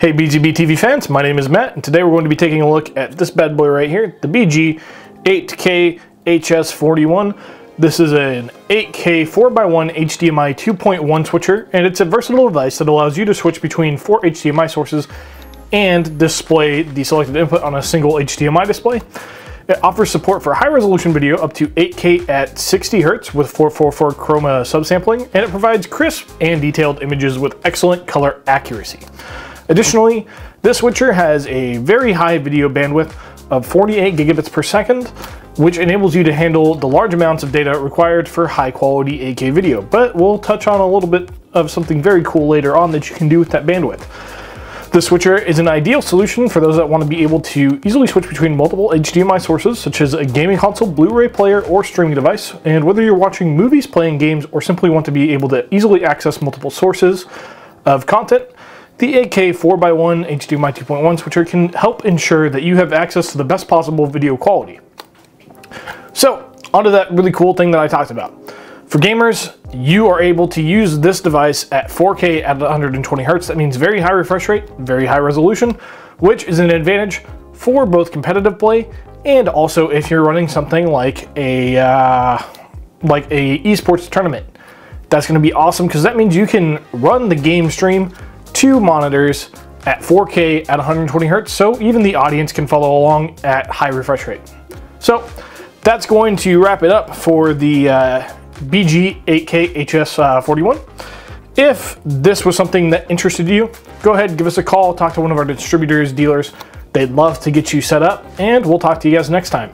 Hey BZB TV fans, my name is Matt, and today we're going to be taking a look at this bad boy right here, the BG 8K HS41. This is an 8K 4x1 HDMI 2.1 switcher, and it's a versatile device that allows you to switch between four HDMI sources and display the selected input on a single HDMI display. It offers support for high resolution video up to 8K at 60 Hz with 444 chroma subsampling, and it provides crisp and detailed images with excellent color accuracy. Additionally, this switcher has a very high video bandwidth of 48 gigabits per second, which enables you to handle the large amounts of data required for high quality 8K video. But we'll touch on a little bit of something very cool later on that you can do with that bandwidth. The switcher is an ideal solution for those that want to be able to easily switch between multiple HDMI sources, such as a gaming console, Blu-ray player, or streaming device. And whether you're watching movies, playing games, or simply want to be able to easily access multiple sources of content, the 8K 4x1 HDMI 2.1 switcher can help ensure that you have access to the best possible video quality. So, onto that really cool thing that I talked about. For gamers, you are able to use this device at 4K at 120 Hz. That means very high refresh rate, very high resolution, which is an advantage for both competitive play and also if you're running something like a uh, like a esports tournament. That's going to be awesome because that means you can run the game stream two monitors at 4K at 120 Hertz, so even the audience can follow along at high refresh rate. So that's going to wrap it up for the uh, BG 8K HS41. If this was something that interested you, go ahead, give us a call, talk to one of our distributors, dealers. They'd love to get you set up, and we'll talk to you guys next time.